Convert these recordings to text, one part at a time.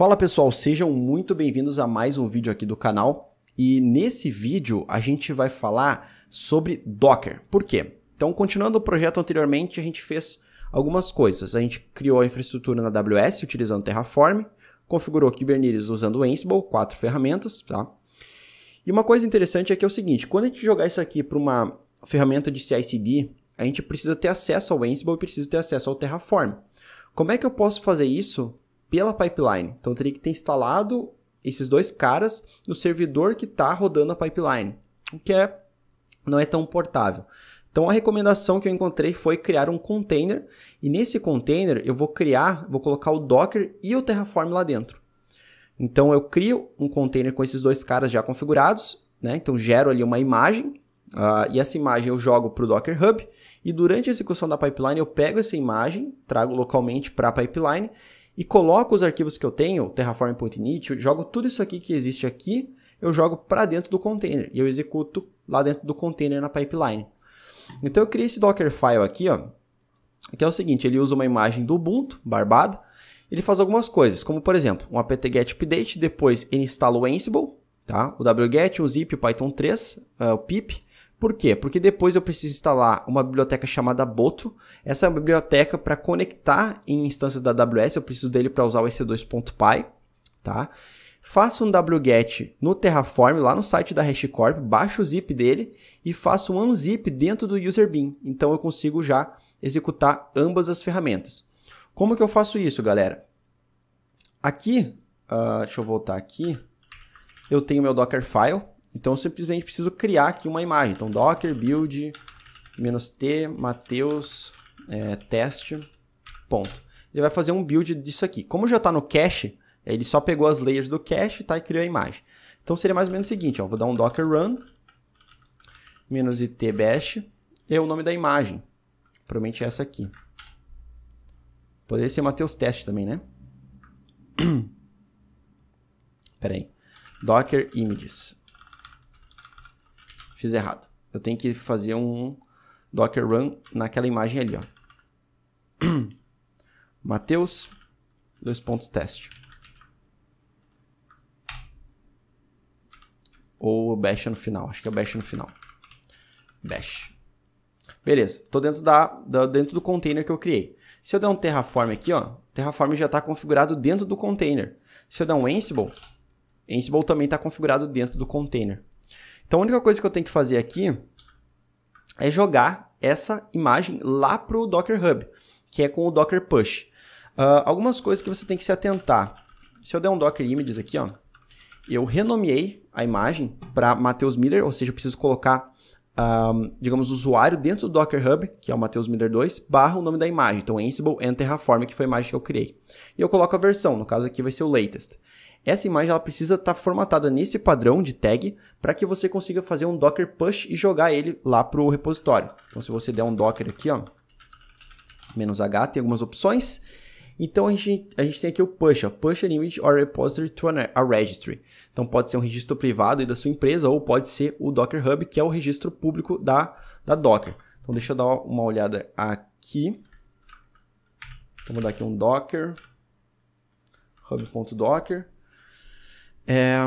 Fala pessoal, sejam muito bem-vindos a mais um vídeo aqui do canal. E nesse vídeo a gente vai falar sobre Docker. Por quê? Então, continuando o projeto anteriormente, a gente fez algumas coisas. A gente criou a infraestrutura na AWS utilizando Terraform, configurou Kubernetes usando Ansible, quatro ferramentas, tá? E uma coisa interessante é que é o seguinte, quando a gente jogar isso aqui para uma ferramenta de CI/CD, a gente precisa ter acesso ao Ansible e precisa ter acesso ao Terraform. Como é que eu posso fazer isso pela pipeline? Então, teria que ter instalado esses dois caras no servidor que está rodando a pipeline, o que é, não é tão portável. Então, a recomendação que eu encontrei foi criar um container, e nesse container eu vou criar, vou colocar o Docker e o Terraform lá dentro. Então, eu crio um container com esses dois caras já configurados, né? então gero ali uma imagem, Uh, e essa imagem eu jogo para o Docker Hub e durante a execução da pipeline eu pego essa imagem, trago localmente para a pipeline e coloco os arquivos que eu tenho, terraform.init, jogo tudo isso aqui que existe aqui, eu jogo para dentro do container e eu executo lá dentro do container na pipeline. Então eu criei esse Dockerfile aqui, ó, que é o seguinte, ele usa uma imagem do Ubuntu, barbado, ele faz algumas coisas, como por exemplo, um apt-get update, depois ele instala o Ansible, tá? o wget, o zip, o Python 3, uh, o pip, por quê? Porque depois eu preciso instalar uma biblioteca chamada Boto. Essa é uma biblioteca para conectar em instâncias da AWS, eu preciso dele para usar o EC2.py, tá? Faço um wget no Terraform, lá no site da HashiCorp, baixo o zip dele e faço um unzip dentro do userbean. Então eu consigo já executar ambas as ferramentas. Como que eu faço isso, galera? Aqui, uh, deixa eu voltar aqui, eu tenho meu Dockerfile, então eu simplesmente preciso criar aqui uma imagem. Então docker build "-t mateus é, teste ponto. Ele vai fazer um build disso aqui. Como já está no cache, ele só pegou as layers do cache tá, e criou a imagem. Então seria mais ou menos o seguinte, ó, vou dar um docker run "-it bash e o nome da imagem. Provavelmente é essa aqui. Poderia ser Mateus teste também, né? Pera aí. Docker images. Fiz errado. Eu tenho que fazer um docker run naquela imagem ali, ó. Mateus, dois pontos teste. Ou bash no final, acho que é bash no final. Bash. Beleza, tô dentro, da, da, dentro do container que eu criei. Se eu der um Terraform aqui, ó, Terraform já está configurado dentro do container. Se eu der um Ansible, Ansible também está configurado dentro do container. Então a única coisa que eu tenho que fazer aqui é jogar essa imagem lá para o Docker Hub, que é com o Docker Push. Uh, algumas coisas que você tem que se atentar. Se eu der um Docker Images aqui, ó, eu renomeei a imagem para Matheus Miller, ou seja, eu preciso colocar, um, ah, digamos, o usuário dentro do Docker Hub, que é o Matheus Miller 2, barra o nome da imagem. Então, Ansible and Terraform, que foi a imagem que eu criei. E eu coloco a versão, no caso aqui vai ser o latest. Essa imagem ela precisa estar tá formatada nesse padrão de tag para que você consiga fazer um docker push e jogar ele lá para o repositório. Então, se você der um docker aqui, ó, "-h", tem algumas opções. Então, a gente, a gente tem aqui o push, ó, push an image or repository to a registry. Então, pode ser um registro privado da sua empresa ou pode ser o Docker Hub, que é o registro público da, da Docker. Então, deixa eu dar uma olhada aqui. Vou dar aqui um docker, hub.docker. É,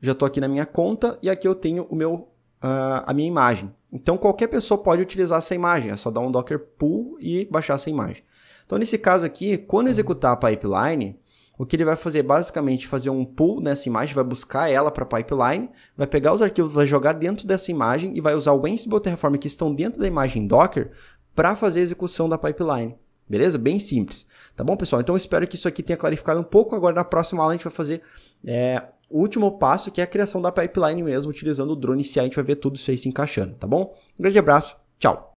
já estou aqui na minha conta e aqui eu tenho o meu, uh, a minha imagem. Então qualquer pessoa pode utilizar essa imagem, é só dar um docker pull e baixar essa imagem. Então nesse caso aqui, quando executar a pipeline, o que ele vai fazer basicamente fazer um pull nessa imagem, vai buscar ela para a pipeline, vai pegar os arquivos, vai jogar dentro dessa imagem e vai usar o Ansible Terraform que estão dentro da imagem Docker para fazer a execução da pipeline. Beleza? Bem simples. Tá bom, pessoal? Então, espero que isso aqui tenha clarificado um pouco. Agora, na próxima aula, a gente vai fazer é, o último passo, que é a criação da pipeline mesmo, utilizando o drone CI. A gente vai ver tudo isso aí se encaixando, tá bom? Um grande abraço. Tchau.